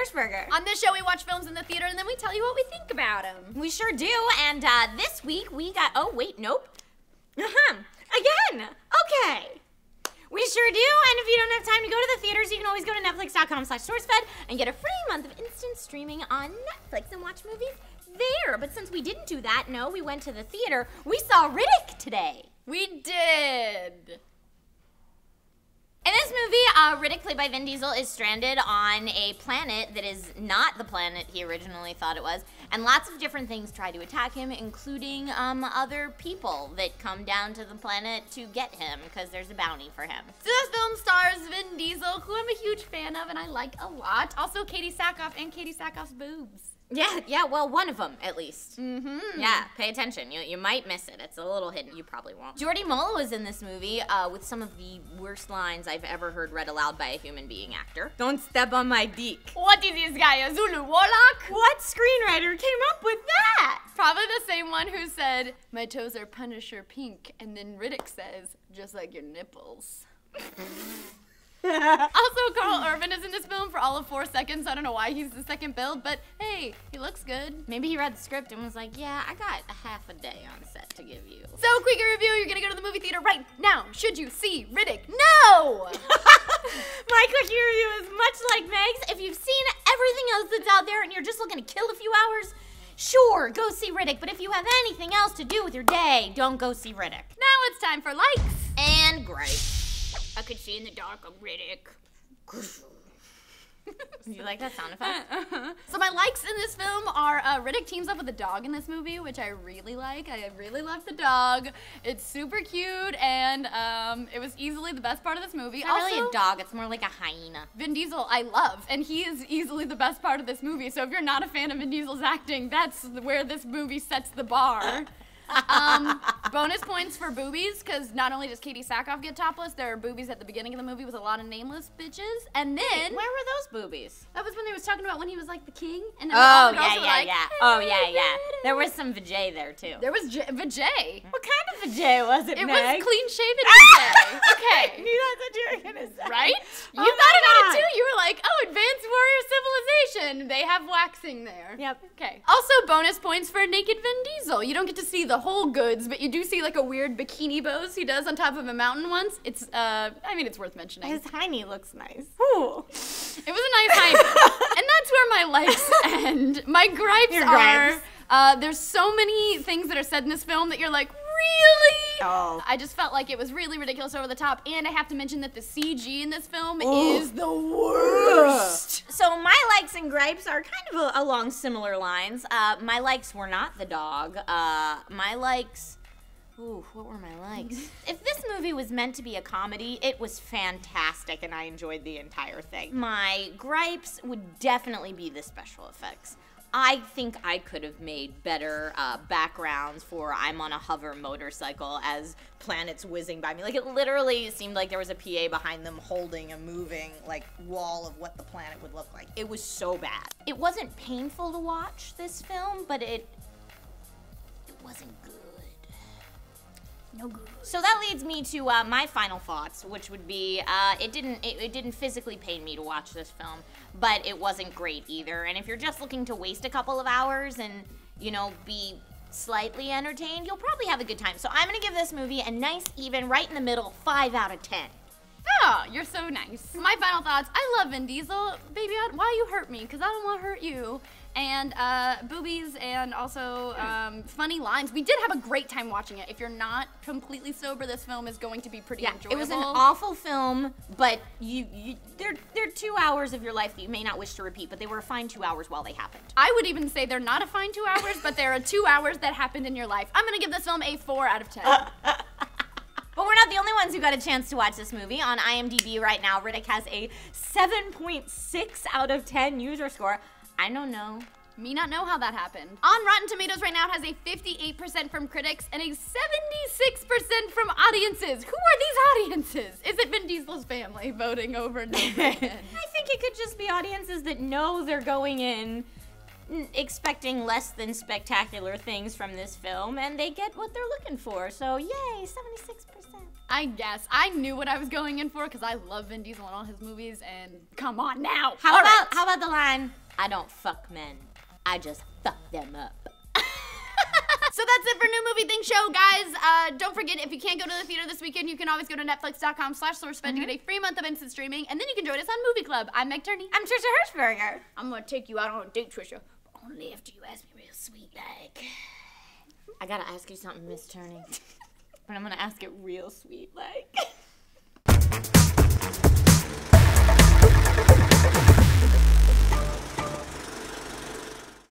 Hershberger. On this show, we watch films in the theater and then we tell you what we think about them. We sure do. And uh, this week we got. Oh wait, nope. Uh huh. Again. Okay. We sure do. And if you don't have time to go to the theaters, you can always go to netflix.com/slash sourcefed and get a free month of instant streaming on Netflix and watch movies there. But since we didn't do that, no, we went to the theater. We saw Riddick today. We did. In this movie, uh, Riddick, played by Vin Diesel, is stranded on a planet that is not the planet he originally thought it was, and lots of different things try to attack him, including um, other people that come down to the planet to get him because there's a bounty for him. So this film stars Vin Diesel, who I'm a huge fan of and I like a lot. Also, Katee Sackhoff and Katee Sackhoff's boobs. Yeah, yeah, well, one of them at least. Mm-hmm. Yeah, pay attention. You, you might miss it. It's a little hidden. You probably won't. Jordi Mollà was in this movie uh, with some of the worst lines I've ever heard read aloud by a human being actor. Don't step on my deek. What is this guy, a Zulu warlock? What screenwriter came up with that? Probably the same one who said, My toes are Punisher pink, and then Riddick says, Just like your nipples. also, Karl Urban is in this film for all of four seconds. I don't know why he's the second build, but hey, he looks good. Maybe he read the script and was like, yeah, I got a half a day on set to give you. So, quick review you're gonna go to the movie theater right now. Should you see Riddick? No! My quickie review is much like Meg's. If you've seen everything else that's out there and you're just looking to kill a few hours, sure, go see Riddick. But if you have anything else to do with your day, don't go see Riddick. Now it's time for likes. And great. I could see in the dark a Riddick. you like that sound effect? So my likes in this film are uh, Riddick teams up with a dog in this movie, which I really like. I really love the dog. It's super cute, and um, it was easily the best part of this movie. It's not also, really a dog, it's more like a hyena. Vin Diesel, I love, and he is easily the best part of this movie. So if you're not a fan of Vin Diesel's acting, that's where this movie sets the bar. Um, bonus points for boobies, because not only does Katee Sackhoff get topless, there are boobies at the beginning of the movie with a lot of nameless bitches, and then Where were those boobies? that was when they was talking about when he was like the king, and then Oh, the yeah, yeah, like, yeah. "Hey, Oh, yeah, yeah. There was some vajay there, too. There was J- Vijay. What kind of vajay was it, It Meg? was clean shaven Vijay. I okay. knew that's what you were gonna say. Right? Oh you my thought about it too. You were like, oh, advanced warrior civilization. They have waxing there. Yep. Okay. Also, bonus points for Naked Vin Diesel. You don't get to see the whole goods, but you do see like a weird bikini pose he does on top of a mountain once. It's, uh, I mean, it's worth mentioning. His hiney looks nice. Ooh. It was a nice hike. and that's where my likes end. My gripes Your are uh, there's so many things that are said in this film that you're like, really? Oh. I just felt like it was really ridiculous over the top. And I have to mention that the CG in this film Ooh. is the worst. So my likes and gripes are kind of a, along similar lines. Uh, my likes were not the dog. Uh, my likes. Ooh, what were my likes? if this movie was meant to be a comedy, it was fantastic and I enjoyed the entire thing. My gripes would definitely be the special effects. I think I could have made better uh, backgrounds for I'm on a hover motorcycle as planets whizzing by me. Like it literally seemed like there was a PA behind them holding a moving like wall of what the planet would look like. It was so bad. It wasn't painful to watch this film, but it it wasn't good. No good. So that leads me to uh, my final thoughts, which would be uh, it didn't it, it didn't physically pain me to watch this film, but it wasn't great either. And if you're just looking to waste a couple of hours and you know be slightly entertained, you'll probably have a good time. So I'm gonna give this movie a nice even, right in the middle, five out of ten. Oh, you're so nice. My final thoughts. I love Vin Diesel. Baby, why you hurt me? Because I don't want to hurt you. And uh, boobies and also um, funny lines. We did have a great time watching it. If you're not completely sober, this film is going to be pretty Yeah, enjoyable. it was an awful film, but you, you they're they're two hours of your life that you may not wish to repeat, but they were a fine two hours while they happened. I would even say they're not a fine two hours, but they're a two hours that happened in your life. I'm gonna give this film a four out of ten. But we're not the only ones who got a chance to watch this movie. On IMDb right now, Riddick has a 7.6 out of 10 user score. I don't know. Me not know how that happened. On Rotten Tomatoes right now, it has a 58% from critics and a 76% from audiences. Who are these audiences? Is it Vin Diesel's family voting over and over again? I think it could just be audiences that know they're going in expecting less than spectacular things from this film, and they get what they're looking for. So, yay, 76%. I guess I knew what I was going in for because I love Vin Diesel and all his movies. And come on now. How All about right. how about the line? I don't fuck men. I just fuck them up. So that's it for New Movie Thing Show, guys. Uh, don't forget, if you can't go to the theater this weekend, you can always go to netflix.com slash sourcefed to get a free month of instant streaming, and then you can join us on Movie Club. I'm Meg Turney. I'm Trisha Hershberger. I'm gonna take you out on a date, Trisha. but Only after you ask me real sweet like. I gotta ask you something, Miss Turney. but I'm gonna ask it real sweet, like.